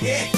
yeah.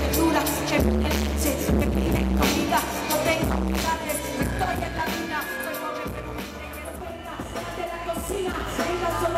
vecina Ella solo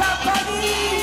Papá,